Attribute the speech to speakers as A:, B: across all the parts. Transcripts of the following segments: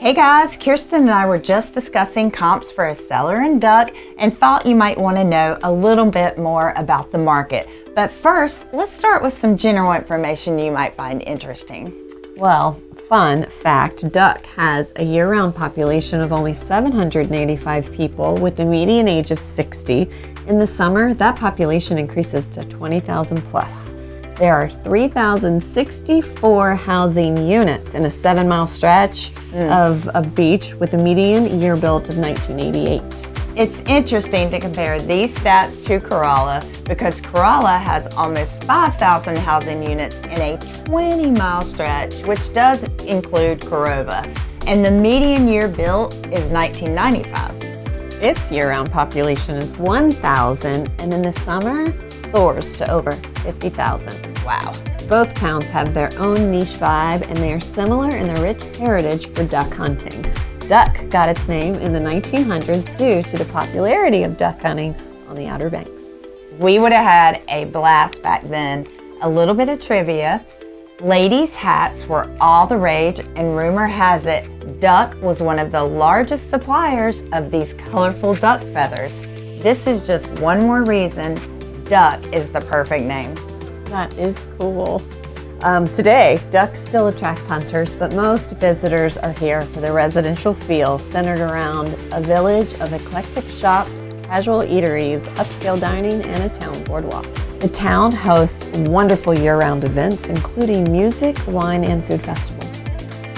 A: Hey guys, Kiirsten and I were just discussing comps for a seller and Duck and thought you might want to know a little bit more about the market. But first, let's start with some general information you might find interesting.
B: Well, fun fact Duck has a year round population of only 785 people with a median age of 60. In the summer, that population increases to 20,000 plus. There are 3,064 housing units in a seven mile stretch mm. of, of beach with a median year built of 1988.
A: It's interesting to compare these stats to Corolla because Corolla has almost 5,000 housing units in a 20 mile stretch, which does include Corolla. And the median year built is 1995.
B: Its year round population is 1,000, and in the summer, soars to over 50,000.
A: Wow.
B: Both towns have their own niche vibe and they are similar in their rich heritage for duck hunting. Duck got its name in the 1900s due to the popularity of duck hunting on the Outer Banks.
A: We would have had a blast back then. A little bit of trivia. Ladies' hats were all the rage, and rumor has it Duck was one of the largest suppliers of these colorful duck feathers. This is just one more reason Duck is the perfect name.
B: That is cool. Um, today, Duck still attracts hunters, but most visitors are here for the residential feel centered around a village of eclectic shops, casual eateries, upscale dining, and a town boardwalk. The town hosts wonderful year-round events, including music, wine, and food festivals.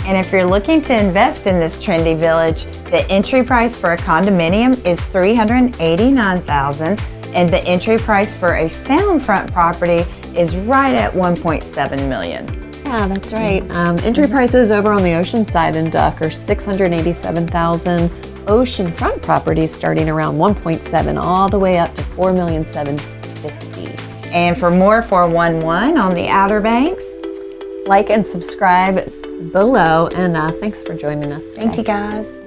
A: And if you're looking to invest in this trendy village, the entry price for a condominium is 389,000 and the entry price for a soundfront property is right at 1.7 million.
B: Yeah, that's right. Um, entry prices over on the ocean side in Duck are 687,000. Oceanfront properties starting around 1.7 all the way up to 4,750.
A: And for more 411 on the Outer Banks,
B: like and subscribe below. And uh, thanks for joining us. Today.
A: Thank you guys.